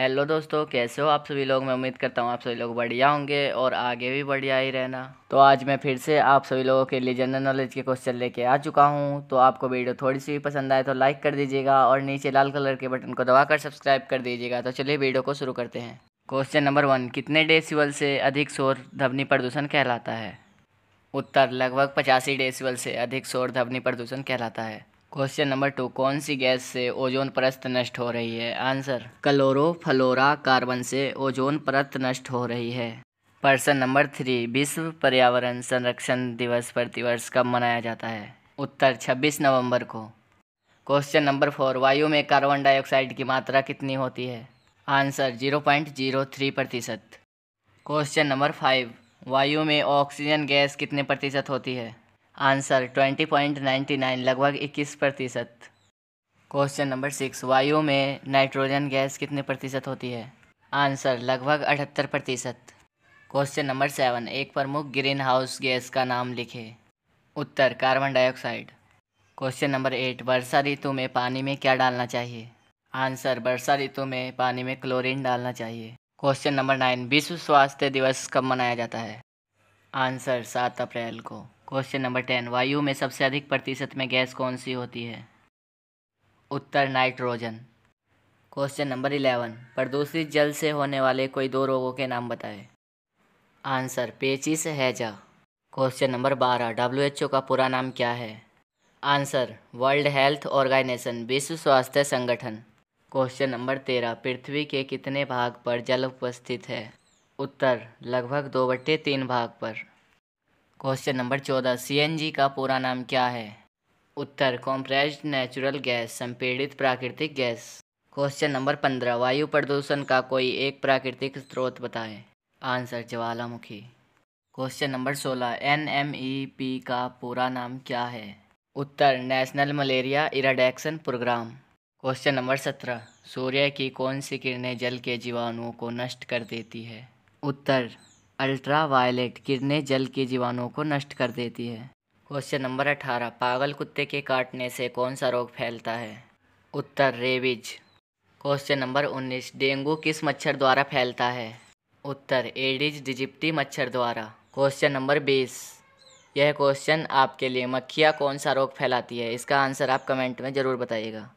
Hello दोस्तों, कैसे हो आप सभी लोग? मैं उम्मीद करता हूँ आप सभी लोग बढ़िया होंगे और आगे भी बढ़िया ही रहना। तो आज मैं फिर से आप सभी लोगों के लिए जनरल नॉलेज के क्वेश्चन लेके आ चुका हूँ। तो आपको वीडियो थोड़ी सी भी पसंद आए तो लाइक कर दीजिएगा और नीचे लाल कलर के बटन को दबाकर सब्सक्राइब कर दीजिएगा। तो चलिए वीडियो को शुरू करते हैं। क्वेश्चन नंबर वन, कितने डेसिबल से अधिक शोर ध्वनि प्रदूषण कहलाता है? उत्तर, लगभग पचासी डेसिबल से अधिक शोर ध्वनि प्रदूषण कहलाता है। क्वेश्चन नंबर टू कौन सी गैस से ओजोन परत नष्ट हो रही है? आंसर क्लोरो क्लोरोफ्लोरा कार्बन से ओजोन परत नष्ट हो रही है। प्रश्न नंबर थ्री विश्व पर्यावरण संरक्षण दिवस प्रतिवर्ष कब मनाया जाता है? उत्तर 26 नवंबर को। क्वेश्चन नंबर फोर वायु में कार्बन डाइऑक्साइड की मात्रा कितनी होती है? आंसर 0.03 प्रतिशत। क्वेश्चन नंबर फाइव वायु में ऑक्सीजन गैस कितने प्रतिशत होती है? Answer twenty point ninety nine, लगभग इक्कीस प्रतिशत। क्वेश्चन नंबर सिक्स वायु में नाइट्रोजन गैस कितने प्रतिशत होती है? आंसर, लगभग अठहत्तर प्रतिशत। क्वेश्चन नंबर सेवन एक प्रमुख ग्रीन हाउस गैस का नाम लिखे। उत्तर carbon dioxide question number eight वर्षा ऋतु में पानी में क्या डालना चाहिए? आंसर, वर्षा ऋतु में पानी में क्लोरीन डालना चाहिए। क्वेश्चन नंबर नाइन विश्व स्वास्थ्य दिवस कब मनाया जाता है? आंसर, सात अप्रैल को। क्वेश्चन नंबर टेन, वायु में सबसे अधिक प्रतिशत में गैस कौन सी होती है? उत्तर, नाइट्रोजन। क्वेश्चन नंबर इलेवन, प्रदूषित जल से होने वाले कोई दो रोगों के नाम बताएँ? आंसर पेचिस हैजा क्वेश्चन नंबर बारह डब्ल्यू एच ओ का पूरा नाम क्या है? आंसर, वर्ल्ड हेल्थ ऑर्गेनाइजेशन, विश्व स्वास्थ्य संगठन। क्वेश्चन नंबर तेरह, पृथ्वी के कितने भाग पर जल उपस्थित है? उत्तर, लगभग दो बट्टे तीन भाग पर। क्वेश्चन नंबर चौदह सीएनजी का पूरा नाम क्या है? उत्तर कॉम्प्रेस्ड नेचुरल गैस संपीड़ित प्राकृतिक गैस क्वेश्चन नंबर पंद्रह, वायु प्रदूषण का कोई एक प्राकृतिक स्रोत बताएँ? आंसर ज्वालामुखी. क्वेश्चन नंबर सोलह NMEP का पूरा नाम क्या है? उत्तर national malaria eradication programme question number सत्रह, सूर्य की कौन सी किरणें जल के जीवाणुओं को नष्ट कर देती है? उत्तर अल्ट्रावायलेट किरणें जल के जीवाणुओं को नष्ट कर देती है। क्वेश्चन नंबर अठारह, पागल कुत्ते के काटने से कौन सा रोग फैलता है? उत्तर, रेबिज। क्वेश्चन नंबर उन्नीस, डेंगू किस मच्छर द्वारा फैलता है? उत्तर, एडिज डिजिप्टी मच्छर द्वारा। क्वेश्चन नंबर बीस, यह क्वेश्चन आपके लिए मक्खियाँ कौन सा रोग फैलाती है? इसका आंसर आप कमेंट में ज़रूर बताइएगा।